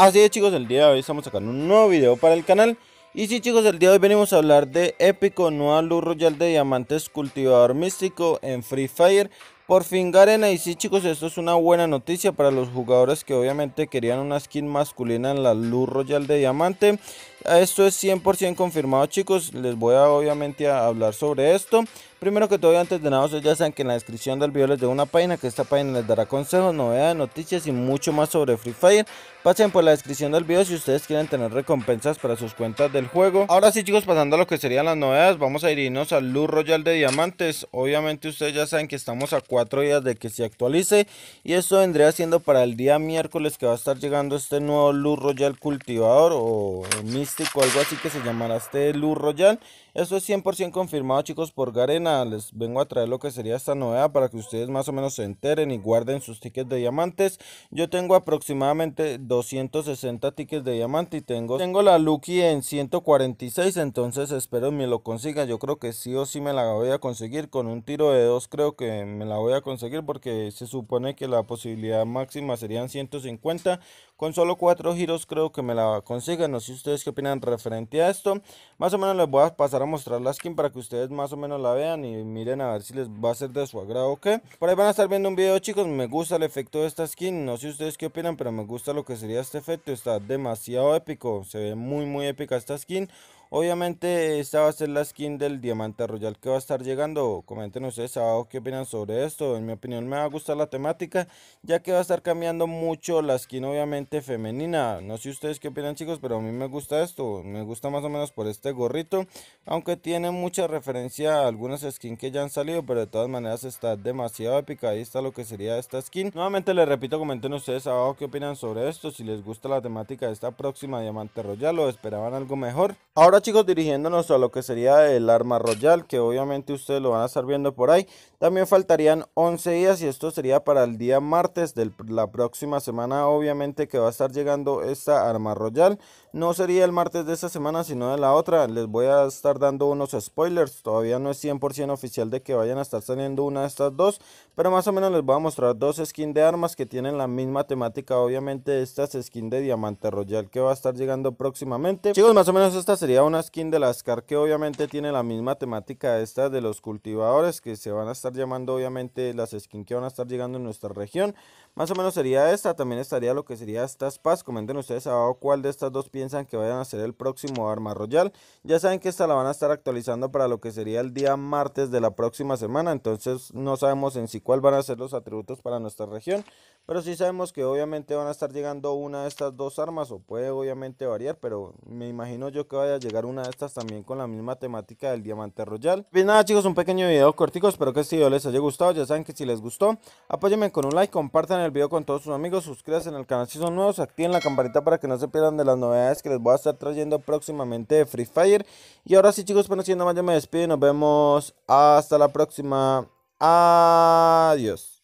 Así es chicos, el día de hoy estamos sacando un nuevo video para el canal. Y sí chicos, el día de hoy venimos a hablar de épico nueva luz royal de diamantes cultivador místico en Free Fire por fin Garena. Y sí chicos, esto es una buena noticia para los jugadores que obviamente querían una skin masculina en la luz royal de diamante. Esto es 100% confirmado chicos, les voy a obviamente a hablar sobre esto Primero que todo, antes de nada, ustedes ya saben que en la descripción del video les dejo una página, que esta página les dará consejos, novedades, noticias y mucho más sobre Free Fire. Pasen por la descripción del video si ustedes quieren tener recompensas para sus cuentas del juego. Ahora sí chicos, pasando a lo que serían las novedades, vamos a irnos al Luz Royal de Diamantes. Obviamente ustedes ya saben que estamos a 4 días de que se actualice y esto vendría siendo para el día miércoles que va a estar llegando este nuevo Luz Royal Cultivador o Místico, algo así que se llamará este Luz Royal. Esto es 100% confirmado chicos por Garena, les vengo a traer lo que sería esta novedad para que ustedes más o menos se enteren y guarden sus tickets de diamantes. Yo tengo aproximadamente 260 tickets de diamante y tengo, tengo la Lucky en 146, entonces espero me lo consiga. Yo creo que sí o sí me la voy a conseguir, con un tiro de dos creo que me la voy a conseguir porque se supone que la posibilidad máxima serían 150. Con solo 4 giros creo que me la consigan, no sé ustedes qué opinan referente a esto. Más o menos les voy a pasar a mostrar la skin para que ustedes más o menos la vean y miren a ver si les va a ser de su agrado o qué. Por ahí van a estar viendo un video chicos, me gusta el efecto de esta skin, no sé ustedes qué opinan, pero me gusta lo que sería este efecto, está demasiado épico, se ve muy muy épica esta skin. Obviamente esta va a ser la skin del diamante royal que va a estar llegando. Comenten ustedes abajo qué opinan sobre esto. En mi opinión me va a gustar la temática ya que va a estar cambiando mucho la skin obviamente femenina. No sé ustedes qué opinan chicos pero a mí me gusta esto. Me gusta más o menos por este gorrito. Aunque tiene mucha referencia a algunas skins que ya han salido pero de todas maneras está demasiado épica. Ahí está lo que sería esta skin. Nuevamente les repito comenten ustedes abajo qué opinan sobre esto. Si les gusta la temática de esta próxima diamante royal o esperaban algo mejor. Ahora chicos, dirigiéndonos a lo que sería el arma royal, que obviamente ustedes lo van a estar viendo por ahí. También faltarían 11 días y esto sería para el día martes de la próxima semana, obviamente que va a estar llegando esta arma royal. No sería el martes de esta semana, sino de la otra. Les voy a estar dando unos spoilers. Todavía no es 100% oficial de que vayan a estar saliendo una de estas dos. Pero más o menos les voy a mostrar dos skins de armas que tienen la misma temática. Obviamente estas skins de diamante royal que va a estar llegando próximamente. Chicos, más o menos esta sería una skin de la Scar que obviamente tiene la misma temática esta de los cultivadores. Que se van a estar llamando obviamente las skins que van a estar llegando en nuestra región. Más o menos sería esta. También estaría lo que sería estas Paz. Comenten ustedes abajo cuál de estas dos piensan que vayan a ser el próximo arma royal. Ya saben que esta la van a estar actualizando para lo que sería el día martes de la próxima semana. Entonces no sabemos en sí cuál van a ser los atributos para nuestra región. Pero sí sabemos que obviamente van a estar llegando una de estas dos armas. O puede obviamente variar. Pero me imagino yo que vaya a llegar una de estas también con la misma temática del diamante royal. Bien nada chicos, un pequeño video cortico. Espero que este video les haya gustado. Ya saben que si les gustó, apóyenme con un like, compartan el video con todos sus amigos. Suscríbanse en el canal si son nuevos. Activen la campanita para que no se pierdan de las novedades que les voy a estar trayendo próximamente de Free Fire. Y ahora sí chicos, bueno, siendo más yo me despido y nos vemos hasta la próxima. Adiós.